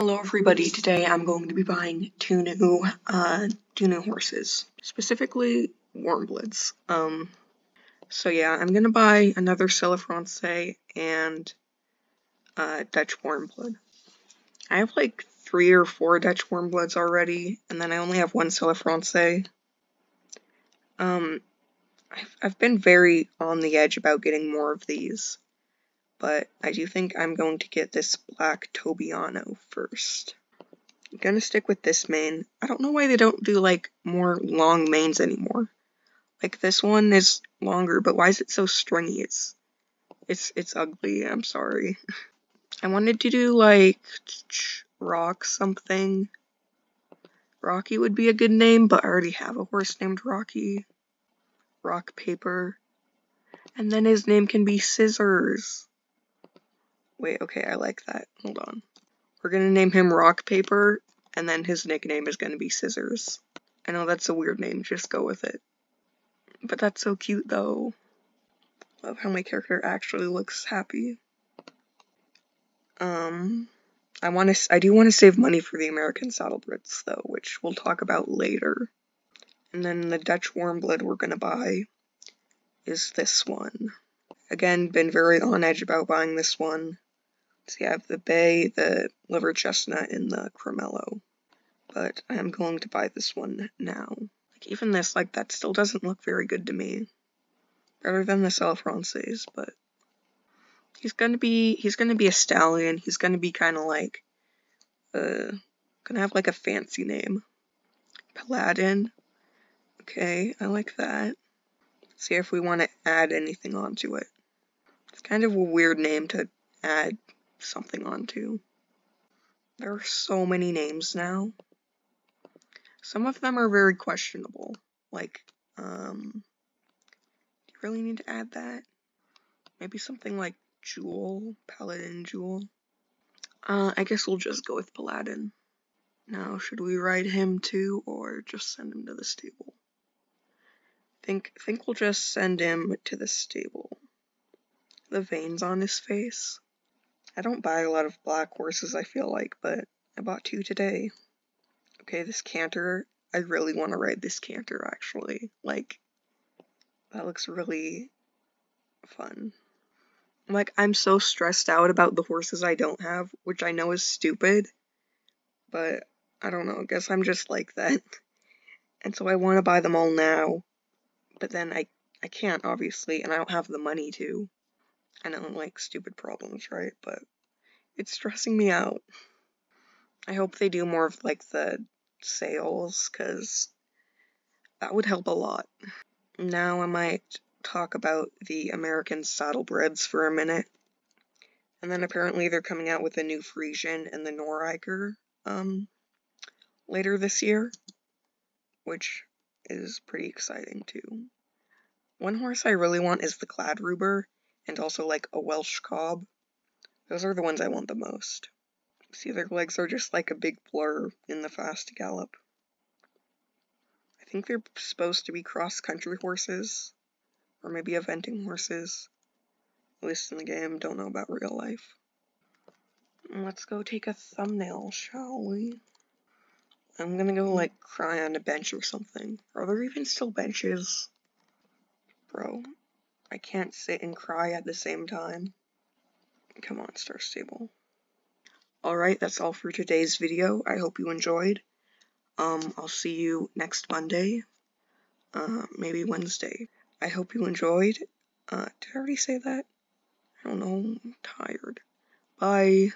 Hello everybody, today I'm going to be buying two new, uh, two new horses, specifically Warmbloods. Um, so yeah, I'm gonna buy another Selle Français and, uh, Dutch Warmblood. I have like three or four Dutch Warmbloods already, and then I only have one Selle Français. Um, I've, I've been very on the edge about getting more of these but I do think I'm going to get this black Tobiano first. I'm gonna stick with this mane. I don't know why they don't do like more long manes anymore. Like this one is longer, but why is it so stringy? It's it's it's ugly. I'm sorry. I wanted to do like rock something. Rocky would be a good name, but I already have a horse named Rocky. Rock paper. And then his name can be Scissors. Wait, okay, I like that. Hold on. We're gonna name him Rock Paper, and then his nickname is gonna be Scissors. I know that's a weird name, just go with it. But that's so cute though. Love how my character actually looks happy. Um, I want to. I do want to save money for the American Saddlebreds though, which we'll talk about later. And then the Dutch Warmblood we're gonna buy is this one. Again, been very on edge about buying this one. So you have the Bay, the Liver Chestnut, and the Cremello. But I am going to buy this one now. Like even this, like that still doesn't look very good to me. Better than the Celephronces, but he's gonna be he's gonna be a stallion. He's gonna be kind of like uh gonna have like a fancy name. Paladin. Okay, I like that. see if we want to add anything onto it. It's kind of a weird name to add something onto. There are so many names now. Some of them are very questionable. Like, um, do you really need to add that? Maybe something like Jewel, Paladin Jewel. Uh, I guess we'll just go with Paladin. Now, should we ride him too, or just send him to the stable? Think, think we'll just send him to the stable. The veins on his face. I don't buy a lot of black horses, I feel like, but I bought two today. Okay, this canter, I really want to ride this canter, actually. Like, that looks really fun. Like, I'm so stressed out about the horses I don't have, which I know is stupid, but I don't know, I guess I'm just like that. And so I want to buy them all now, but then I, I can't, obviously, and I don't have the money to. I know, like, stupid problems, right? But it's stressing me out. I hope they do more of, like, the sales, because that would help a lot. Now I might talk about the American Saddlebreds for a minute. And then apparently they're coming out with a new Friesian and the Noriker um, later this year, which is pretty exciting too. One horse I really want is the Kladruber, and also like a Welsh Cob. Those are the ones I want the most. See, their legs are just like a big blur in the fast gallop. I think they're supposed to be cross-country horses, or maybe eventing horses. At least in the game, don't know about real life. Let's go take a thumbnail, shall we? I'm gonna go, like, cry on a bench or something. Are there even still benches? Bro, I can't sit and cry at the same time. Come on, Star Stable. Alright, that's all for today's video. I hope you enjoyed. Um, I'll see you next Monday. Uh, maybe Wednesday. I hope you enjoyed. Uh, did I already say that? I don't know. I'm tired. Bye.